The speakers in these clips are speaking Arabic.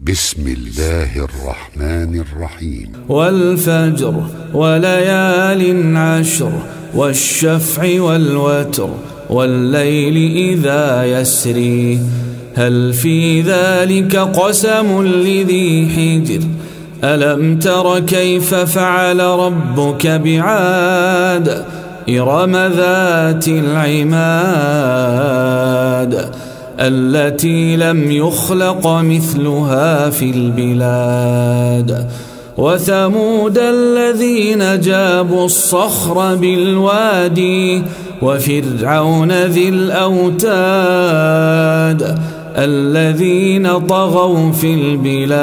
بسم الله الرحمن الرحيم. والفجر وليال عشر والشفع والوتر والليل إذا يسري هل في ذلك قسم لذي حجر؟ ألم تر كيف فعل ربك بعاد إرم ذات العماد؟ التي لم يخلق مثلها في البلاد. وثمود الذين جابوا الصخر بالوادي وفرعون ذي الأوتاد الذين طغوا في البلاد.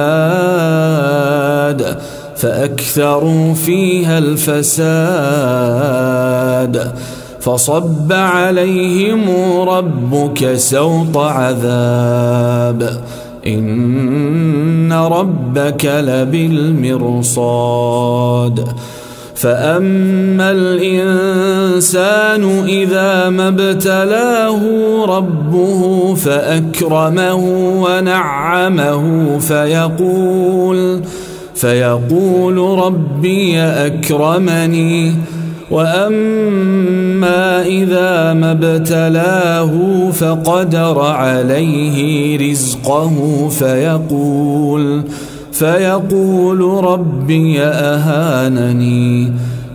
فأكثروا فيها الفساد. فصب عليهم ربك سوط عذاب. إن ربك لبالمرصاد. فأما الإنسان إذا ما ابتلاه ربه فأكرمه ونعمه فيقول فيقول ربي أكرمني. وأما إذا ما ابتلاه فقدر عليه رزقه فيقول فيقول ربي أهانني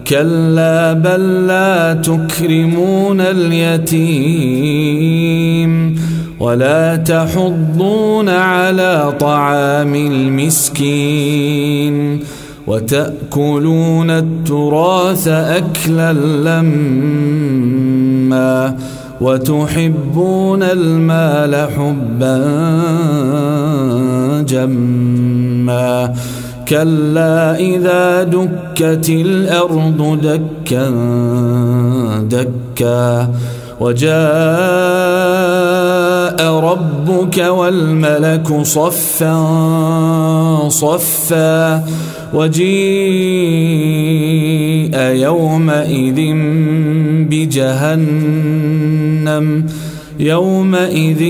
كلا بل لا تكرمون اليتيم ولا تحضون على طعام المسكين وتأكلون التراث أكلا لما وتحبون المال حبا جما كلا إذا دكت الأرض دكا دكا وجاء ربك والملك صفا صفا وجيء يومئذ بجهنم يومئذ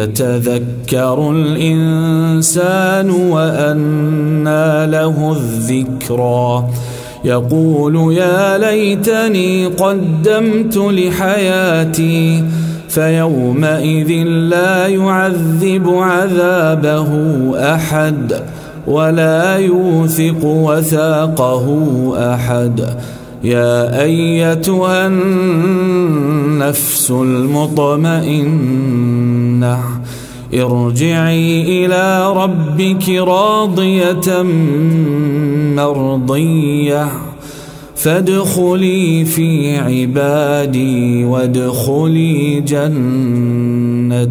يتذكر الإنسان وأنى له الذكرى يقول يا ليتني قدمت لحياتي فيومئذ لا يعذب عذابه أحد ولا يوثق وثاقه أحد. يا أيتها النفس المطمئنة ارجعي إلى ربك راضية مرضية. فادخلي في عبادي وادخلي جنتي.